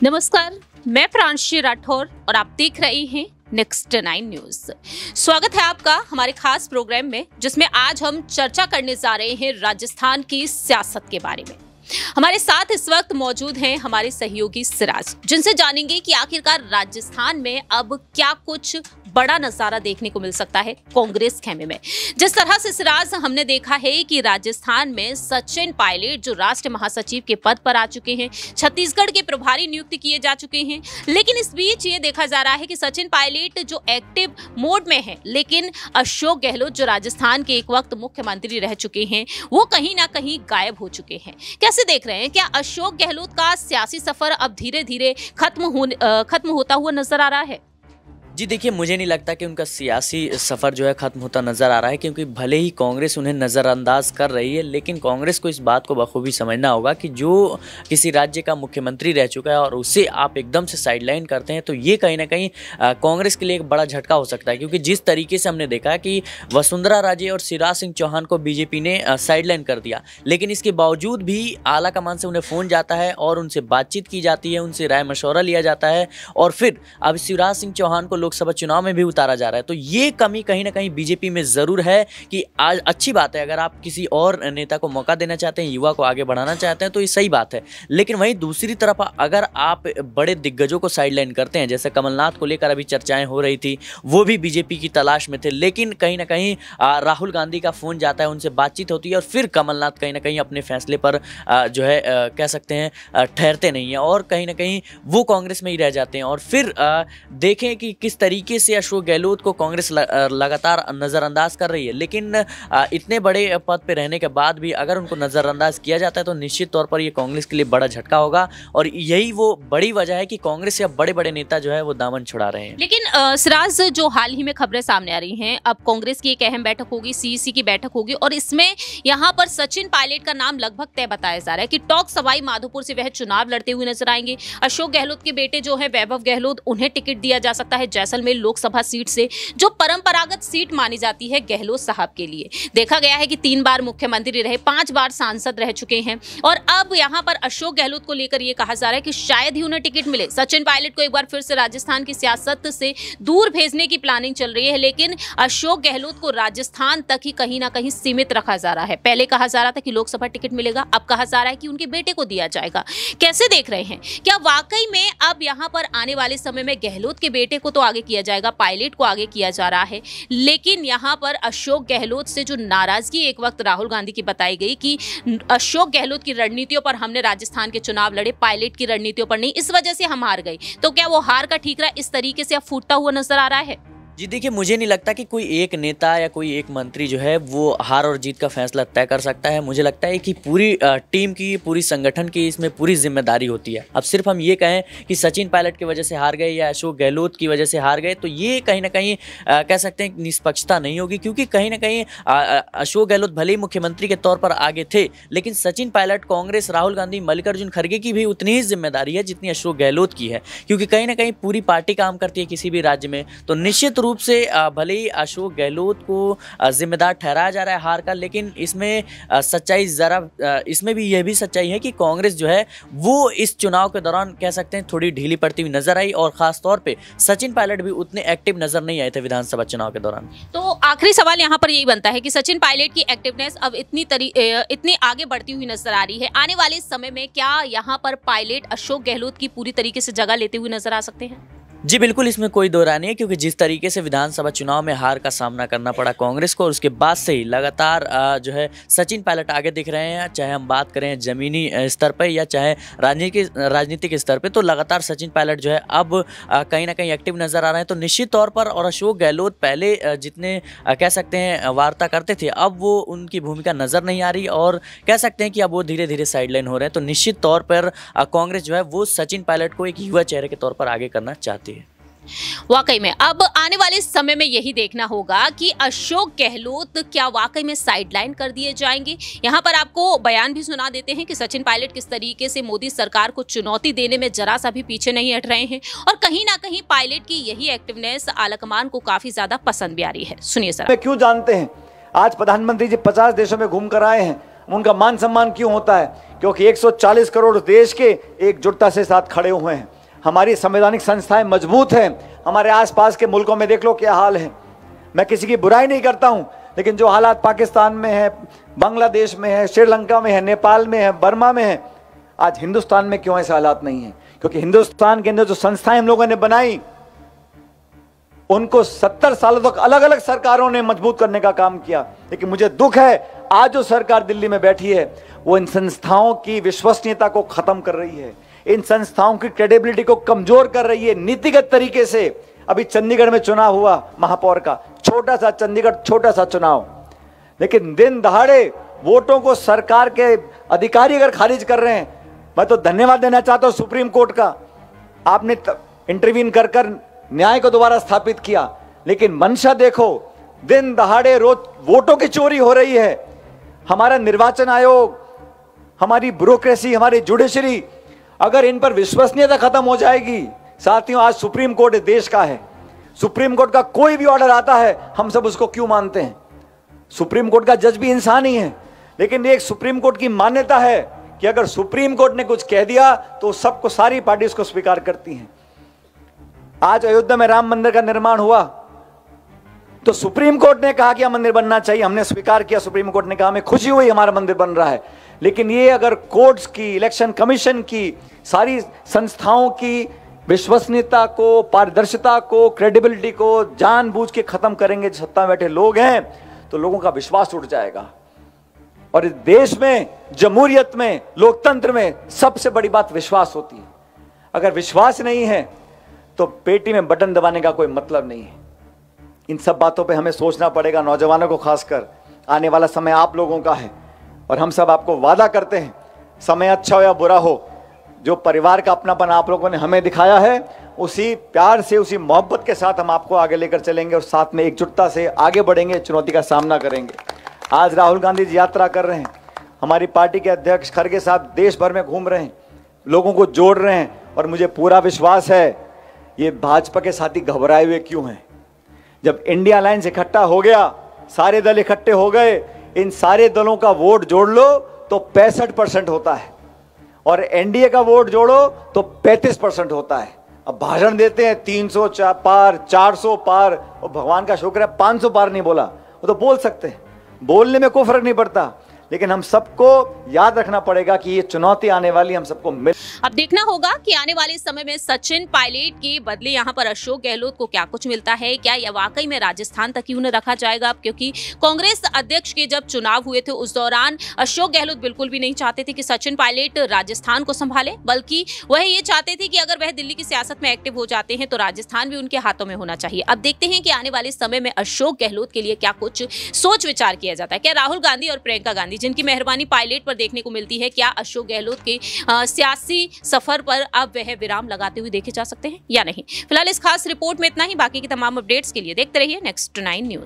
नमस्कार, मैं प्रांशी राठौर और आप देख रहे हैं नेक्स्ट नाइन न्यूज़। स्वागत है आपका हमारे खास प्रोग्राम में, जिसमें आज हम चर्चा करने जा रहे हैं राजस्थान की सियासत के बारे में। हमारे साथ इस वक्त मौजूद हैं हमारे सहयोगी सिराज, जिनसे जानेंगे कि आखिरकार राजस्थान में अब क्या कुछ बड़ा नज़ारा देखने को मिल सकता है कांग्रेस खेमे में। जिस तरह से सिराज हमने देखा है कि राजस्थान में सचिन पायलट, जो राष्ट्र महासचिव के पद पर आ चुके हैं, छत्तीसगढ़ के प्रभारी नियुक्त किए जा चुके हैं। लेकिन इस बीच ये देखा जा रहा है कि सचिन पायलट जो एक्टिव मोड में है, लेकिन अशोक गहलोत, जो राजस्थान के एक वक्त मुख्यमंत्री रह चुके हैं, वो कहीं ना कहीं गायब हो चुके हैं। कैसे देख रहे हैं? क्या अशोक गहलोत का सियासी सफ़र अब धीरे धीरे खत्म होने खत्म होता हुआ नज़र आ रहा है? जी देखिए, मुझे नहीं लगता कि उनका सियासी सफ़र जो है ख़त्म होता नज़र आ रहा है, क्योंकि भले ही कांग्रेस उन्हें नज़रअंदाज कर रही है, लेकिन कांग्रेस को इस बात को बखूबी समझना होगा कि जो किसी राज्य का मुख्यमंत्री रह चुका है और उसे आप एकदम से साइडलाइन करते हैं तो ये कहीं ना कहीं कांग्रेस के लिए एक बड़ा झटका हो सकता है। क्योंकि जिस तरीके से हमने देखा कि वसुंधरा राजे और शिवराज सिंह चौहान को बीजेपी ने साइडलाइन कर दिया, लेकिन इसके बावजूद भी आला कमान से उन्हें फ़ोन जाता है और उनसे बातचीत की जाती है, उनसे राय मशवरा लिया जाता है और फिर अब शिवराज सिंह चौहान को लोकसभा चुनाव में भी उतारा जा रहा है। तो ये कमी कहीं ना कहीं बीजेपी में ज़रूर है कि आज अच्छी बात है, अगर आप किसी और नेता को मौका देना चाहते हैं, युवा को आगे बढ़ाना चाहते हैं तो ये सही बात है। लेकिन वहीं दूसरी तरफ़ अगर आप बड़े दिग्गजों को साइडलाइन करते हैं, जैसे कमलनाथ को लेकर अभी चर्चाएँ हो रही थी, वो भी बीजेपी की तलाश में थे, लेकिन कहीं ना कहीं राहुल गांधी का फ़ोन जाता है, उनसे बातचीत होती है, और फिर कमलनाथ कहीं ना कहीं अपने फैसले पर जो है कह सकते हैं ठहरते नहीं हैं, और कहीं ना कहीं वो कांग्रेस में ही रह जाते हैं। और फिर देखें कि किस तरीके से अशोक गहलोत को कांग्रेस लगातार नज़रअंदाज कर रही है। लेकिन इतने बड़े पद पे रहने के बाद भी अगर उनको नज़रअंदाज किया जाता है तो निश्चित तौर पर ये कांग्रेस के लिए बड़ा झटका होगा और यही वो बड़ी वजह है कि कांग्रेस अब बड़े बड़े नेता जो है, वो दामन छुड़ा रहे हैं। लेकिन सिराज, जो हाल ही में खबरें सामने आ रही हैं, अब कांग्रेस की एक अहम बैठक होगी, सीईसी की बैठक होगी और इसमें यहाँ पर सचिन पायलट का नाम लगभग तय बताया जा रहा है कि टॉक सवाई माधोपुर से वह चुनाव लड़ते हुए नज़र आएँगे। अशोक गहलोत के बेटे जो है, वैभव गहलोत, उन्हें टिकट दिया जा सकता है जैसलमेर लोकसभा सीट से, जो परंपरागत सीट मानी जाती है गहलोत साहब के लिए। देखा गया है कि तीन बार मुख्यमंत्री रहे, पाँच बार सांसद रह चुके हैं। और अब यहाँ पर अशोक गहलोत को लेकर ये कहा जा रहा है कि शायद ही उन्हें टिकट मिले। सचिन पायलट को एक बार फिर से राजस्थान की सियासत से दूर भेजने की प्लानिंग चल रही है, लेकिन अशोक गहलोत को राजस्थान तक ही कहीं ना कहीं सीमित रखा जा रहा है। पहले कहा जा रहा था कि लोकसभा टिकट मिलेगा, अब कहा जा रहा है कि उनके बेटे को दिया जाएगा। कैसे देख रहे हैं? क्या वाकई में अब यहाँ पर आने वाले समय में गहलोत के बेटे को तो आगे किया जाएगा, पायलट को आगे किया जा रहा है। लेकिन यहाँ पर अशोक गहलोत से जो नाराज़गी एक वक्त राहुल गांधी की बताई गई कि अशोक गहलोत की रणनीतियों पर हमने राजस्थान के चुनाव लड़े, पायलट की रणनीतियों पर नहीं, इस वजह से हम हार गए। तो क्या वो हार का ठीकरा इस तरीके से अब फूटता हुआ नज़र आ रहा है? जी, देखिए, मुझे नहीं लगता कि कोई एक नेता या कोई एक मंत्री जो है, वो हार और जीत का फैसला तय कर सकता है। मुझे लगता है कि पूरी टीम की, पूरी संगठन की इसमें पूरी ज़िम्मेदारी होती है। अब सिर्फ़ हम ये कहें कि सचिन पायलट की वजह से हार गए या अशोक गहलोत की वजह से हार गए तो ये कहीं ना कहीं कह सकते हैं निष्पक्षता नहीं होगी, क्योंकि कहीं ना कहीं अशोक गहलोत भले ही मुख्यमंत्री के तौर पर आगे थे, लेकिन सचिन पायलट, कांग्रेस, राहुल गांधी, मल्लिकार्जुन खड़गे की भी उतनी ही ज़िम्मेदारी है जितनी अशोक गहलोत की है। क्योंकि कहीं ना कहीं पूरी पार्टी काम करती है किसी भी राज्य में तो निश्चित रूप से भले ही अशोक गहलोत को जिम्मेदार ठहराया जा रहा है हार का, लेकिन इसमें सच्चाई ज़रा इसमें भी यह भी सच्चाई है कि कांग्रेस जो है, वो इस चुनाव के दौरान कह सकते हैं थोड़ी ढीली पड़ती हुई नज़र आई और ख़ास तौर पे सचिन पायलट भी उतने एक्टिव नज़र नहीं आए थे विधानसभा चुनाव के दौरान। तो आखिरी सवाल यहाँ पर यही बनता है कि सचिन पायलट की एक्टिवनेस अब इतनी इतनी आगे बढ़ती हुई नज़र आ रही है। आने वाले समय में क्या यहाँ पर पायलट अशोक गहलोत की पूरी तरीके से जगह लेते हुए नज़र आ सकते हैं? जी, बिल्कुल इसमें कोई दो राय नहीं है, क्योंकि जिस तरीके से विधानसभा चुनाव में हार का सामना करना पड़ा कांग्रेस को, और उसके बाद से ही लगातार जो है सचिन पायलट आगे दिख रहे हैं, चाहे हम बात करें जमीनी स्तर पर या चाहे राजनीतिक राजनीतिक स्तर पर तो लगातार सचिन पायलट जो है अब कहीं ना कहीं एक्टिव नज़र आ रहे हैं। तो निश्चित तौर पर और अशोक गहलोत पहले जितने कह सकते हैं वार्ता करते थे, अब वो उनकी भूमिका नज़र नहीं आ रही, और कह सकते हैं कि अब वो धीरे धीरे साइडलाइन हो रहे हैं। तो निश्चित तौर पर कांग्रेस जो है वो सचिन पायलट को एक युवा चेहरे के तौर पर आगे करना चाहती है। वाकई में अब आने वाले समय में यही देखना होगा कि अशोक गहलोत क्या वाकई में साइडलाइन कर दिए जाएँगे। यहाँ पर आपको बयान भी सुना देते हैं कि सचिन पायलट किस तरीके से मोदी सरकार को चुनौती देने में जरा सा भी पीछे नहीं हट रहे हैं और कहीं ना कहीं पायलट की यही एक्टिवनेस आलाकमान को काफ़ी ज़्यादा पसंद भी आ रही है। सुनिए सर क्यों जानते हैं? आज प्रधानमंत्री जी पचास देशों में घूम कर आए हैं। उनका मान सम्मान क्यों होता है? क्योंकि 140 करोड़ देश के एकजुटता से साथ खड़े हुए हैं। हमारी संवैधानिक संस्थाएँ मज़बूत हैं, हमारे आसपास के मुल्कों में देख लो क्या हाल है। मैं किसी की बुराई नहीं करता हूँ, लेकिन जो हालात पाकिस्तान में है, बांग्लादेश में है, श्रीलंका में है, नेपाल में है, बर्मा में है, आज हिंदुस्तान में क्यों ऐसे हालात नहीं है? क्योंकि हिंदुस्तान के अंदर जो संस्थाएँ हम लोगों ने बनाई, उनको सत्तर सालों तक अलग अलग सरकारों ने मज़बूत करने का काम किया। लेकिन मुझे दुख है, आज जो सरकार दिल्ली में बैठी है, वो इन संस्थाओं की विश्वसनीयता को खत्म कर रही है। इन संस्थाओं की क्रेडिबिलिटी को कमज़ोर कर रही है नीतिगत तरीके से। अभी चंडीगढ़ में चुनाव हुआ महापौर का। छोटा सा चंडीगढ़, छोटा सा चुनाव। लेकिन दिन दहाड़े वोटों को सरकार के अधिकारी अगर खारिज कर रहे हैं, मैं तो धन्यवाद देना चाहता हूँ सुप्रीम कोर्ट का। आपने इंटरवीन कर कर न्याय को दोबारा स्थापित किया। लेकिन मंशा देखो, दिन दहाड़े रोज वोटों की चोरी हो रही है। हमारा निर्वाचन आयोग, हमारी ब्यूरोक्रेसी हमारी जुडिशरी अगर इन पर विश्वसनीयता खत्म हो जाएगी, साथियों, आज सुप्रीम कोर्ट देश का है। सुप्रीम कोर्ट का कोई भी ऑर्डर आता है, हम सब उसको क्यों मानते हैं? सुप्रीम कोर्ट का जज भी इंसान ही है। लेकिन एक सुप्रीम कोर्ट की मान्यता है कि अगर सुप्रीम कोर्ट ने कुछ कह दिया तो सबको सारी पार्टी उसको स्वीकार करती हैं। आज अयोध्या में राम मंदिर का निर्माण हुआ। तो सुप्रीम कोर्ट ने कहा कि मंदिर बनना चाहिए। हमने स्वीकार किया, सुप्रीम कोर्ट ने कहा, हमें खुशी हुई, हमारा मंदिर बन रहा है। लेकिन ये अगर कोर्ट्स की, इलेक्शन कमीशन की सारी संस्थाओं की विश्वसनीयता को, पारदर्शिता को क्रेडिबिलिटी को जानबूझ के खत्म करेंगे सत्ता में बैठे लोग हैं तो लोगों का विश्वास उठ जाएगा। और इस देश में, जमहूरियत में, लोकतंत्र में सबसे बड़ी बात विश्वास होती है। अगर विश्वास नहीं है तो पेटी में बटन दबाने का कोई मतलब नहीं है। इन सब बातों पे हमें सोचना पड़ेगा नौजवानों को खासकर। आने वाला समय आप लोगों का है, और हम सब आपको वादा करते हैं, समय अच्छा हो या बुरा हो जो परिवार का अपनापन आप लोगों ने हमें दिखाया है, उसी प्यार से, उसी मोहब्बत के साथ हम आपको आगे लेकर चलेंगे और साथ में एकजुटता से आगे बढ़ेंगे, चुनौती का सामना करेंगे। आज राहुल गांधी जी यात्रा कर रहे हैं। हमारी पार्टी के अध्यक्ष खड़गे साहब देश भर में घूम रहे हैं, लोगों को जोड़ रहे हैं और मुझे पूरा विश्वास है, ये भाजपा के साथी घबराए हुए क्यों हैं? जब इंडिया अलायंस इकट्ठा हो गया, सारे दल इकट्ठे हो गए, इन सारे दलों का वोट जोड़ लो तो पैंसठ परसेंट होता है। और एनडीए का वोट जोड़ो तो 35 परसेंट होता है। अब भाषण देते हैं 300 चा, पार 400 पार और भगवान का शुक्र है 500 पार नहीं बोला। वो तो बोल सकते हैं। बोलने में कोई फ़र्क नहीं पड़ता। लेकिन हम सबको याद रखना पड़ेगा कि ये चुनौती आने वाली हम सबको मिल अब देखना होगा कि आने वाले समय में सचिन पायलट के बदले यहाँ पर अशोक गहलोत को क्या कुछ मिलता है, क्या यह वाकई में राजस्थान तक ही उन्हें रखा जाएगा? अब क्योंकि कांग्रेस अध्यक्ष के जब चुनाव हुए थे उस दौरान अशोक गहलोत बिल्कुल भी नहीं चाहते थे कि सचिन पायलट राजस्थान को संभाले, बल्कि वह ये चाहते थे कि अगर वह दिल्ली की सियासत में एक्टिव हो जाते हैं तो राजस्थान भी उनके हाथों में होना चाहिए। अब देखते हैं कि आने वाले समय में अशोक गहलोत के लिए क्या कुछ सोच विचार किया जाता है। क्या राहुल गांधी और प्रियंका गांधी जिनकी मेहरबानी पायलट पर देखने को मिलती है, क्या अशोक गहलोत के सियासी सफ़र पर अब वह विराम लगाते हुए देखे जा सकते हैं या नहीं? फ़िलहाल इस खास रिपोर्ट में इतना ही, बाकी की तमाम अपडेट्स के लिए देखते रहिए नेक्स्ट नाइन न्यूज़।